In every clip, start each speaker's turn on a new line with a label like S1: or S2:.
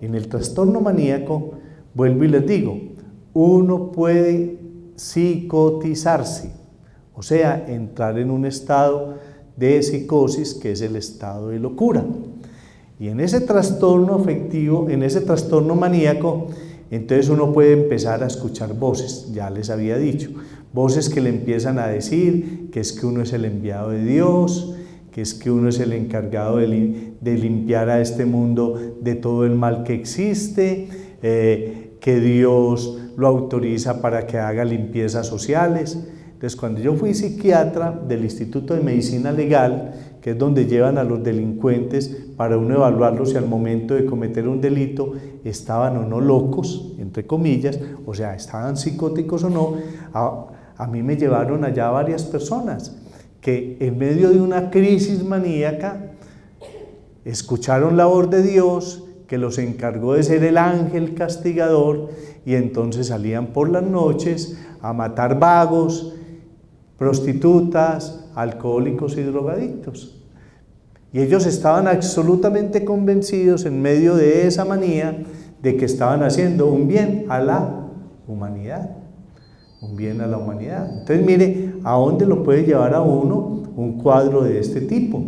S1: En el trastorno maníaco, vuelvo y les digo, uno puede psicotizarse, o sea, entrar en un estado de psicosis que es el estado de locura. Y en ese trastorno afectivo, en ese trastorno maníaco, entonces uno puede empezar a escuchar voces, ya les había dicho, voces que le empiezan a decir que es que uno es el enviado de Dios, que es que uno es el encargado de, limpiar a este mundo de todo el mal que existe, eh, que Dios lo autoriza para que haga limpiezas sociales. Entonces, cuando yo fui psiquiatra del Instituto de Medicina Legal, que es donde llevan a los delincuentes para uno evaluarlos si al momento de cometer un delito estaban o no locos, entre comillas, o sea, estaban psicóticos o no, a, a mí me llevaron allá varias personas que en medio de una crisis maníaca escucharon la voz de Dios que los encargó de ser el ángel castigador y entonces salían por las noches a matar vagos, prostitutas, alcohólicos y drogadictos. Y ellos estaban absolutamente convencidos en medio de esa manía de que estaban haciendo un bien a la humanidad. Un bien a la humanidad. Entonces mire, ¿a dónde lo puede llevar a uno un cuadro de este tipo?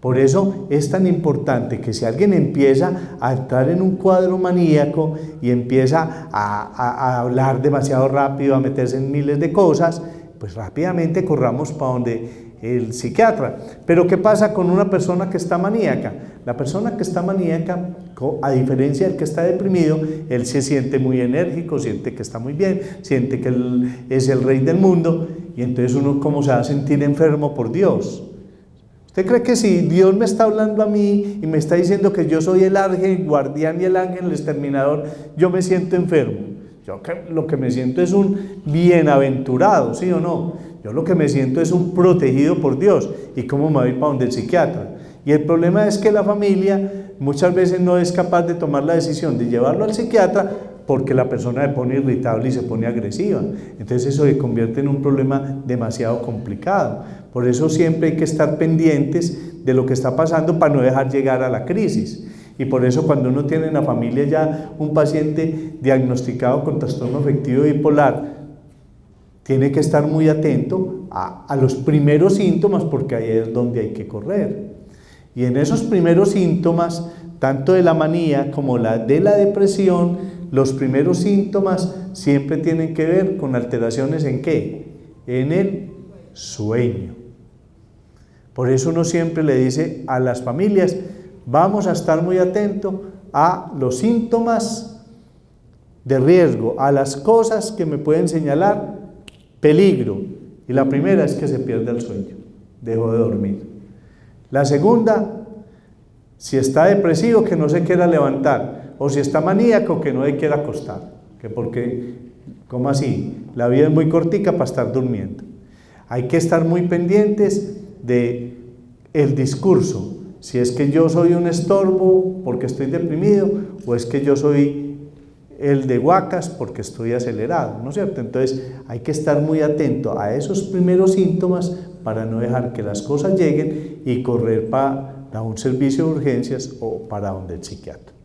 S1: Por eso es tan importante que si alguien empieza a entrar en un cuadro maníaco y empieza a, hablar demasiado rápido, a meterse en miles de cosas, pues rápidamente corramos para donde el psiquiatra. Pero ¿qué pasa con una persona que está maníaca? La persona que está maníaca, a diferencia del que está deprimido, él se siente muy enérgico, siente que está muy bien, siente que él es el rey del mundo y entonces uno cómo se va a sentir enfermo por Dios. ¿Usted cree que si Dios me está hablando a mí y me está diciendo que yo soy el ángel guardián y el ángel exterminador, yo me siento enfermo? Yo lo que me siento es un bienaventurado, ¿sí o no? Yo lo que me siento es un protegido por Dios. ¿Y cómo me voy para donde el psiquiatra? Y el problema es que la familia muchas veces no es capaz de tomar la decisión de llevarlo al psiquiatra porque la persona se pone irritable y se pone agresiva. Entonces eso se convierte en un problema demasiado complicado. Por eso siempre hay que estar pendientes de lo que está pasando para no dejar llegar a la crisis. Y por eso cuando uno tiene en la familia ya un paciente diagnosticado con trastorno afectivo bipolar, tiene que estar muy atento a, los primeros síntomas porque ahí es donde hay que correr. Y en esos primeros síntomas, tanto de la manía como la de la depresión, los primeros síntomas siempre tienen que ver con alteraciones en qué? En el sueño. Por eso uno siempre le dice a las familias, vamos a estar muy atentos a los síntomas de riesgo, a las cosas que me pueden señalar peligro. Y la primera es que se pierde el sueño, dejo de dormir. La segunda, si está depresivo, que no se quiera levantar. O si está maníaco, que no se quiera acostar. Que porque, ¿cómo así? La vida es muy cortica para estar durmiendo. Hay que estar muy pendientes de el discurso, si es que yo soy un estorbo porque estoy deprimido o es que yo soy el de huacas porque estoy acelerado, ¿no es cierto? Entonces hay que estar muy atento a esos primeros síntomas para no dejar que las cosas lleguen y correr para un servicio de urgencias o para donde el psiquiatra.